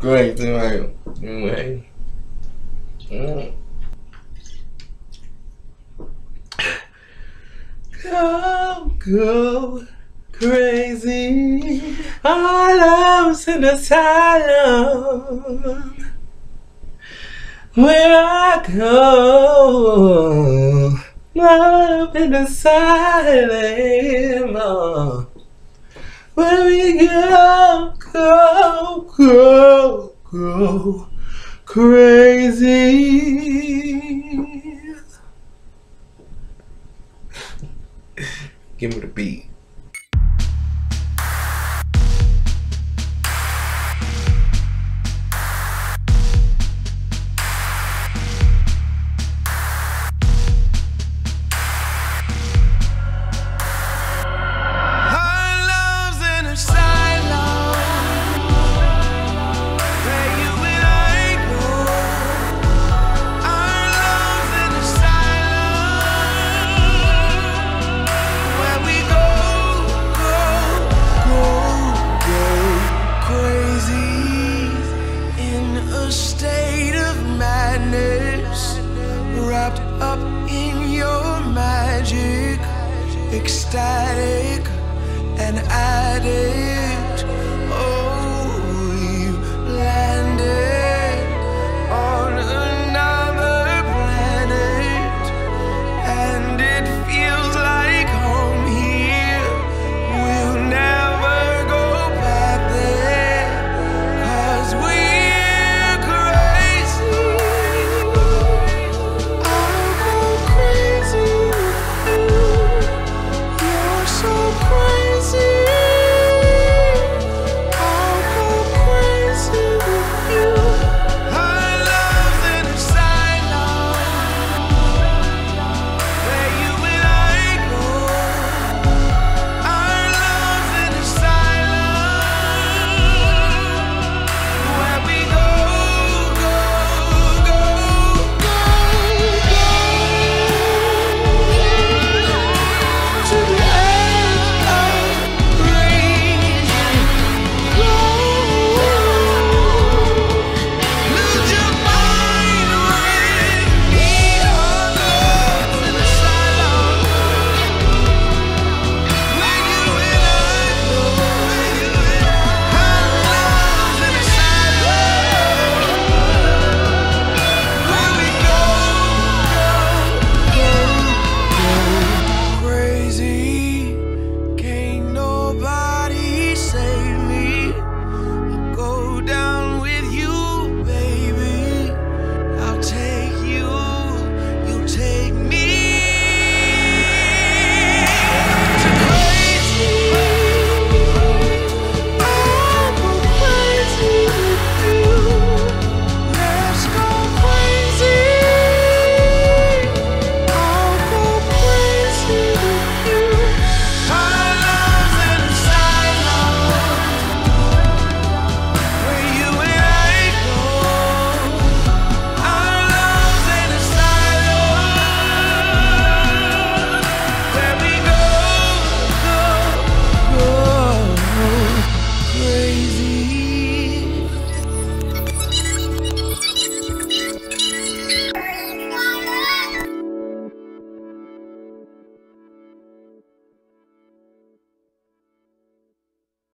Crazy, man. Anyway. Mm. Go, go crazy. Our love's an asylum. Where I go, love in asylum. Oh. Where we go, go, go, go crazy. Give me the beat. Ecstatic and addict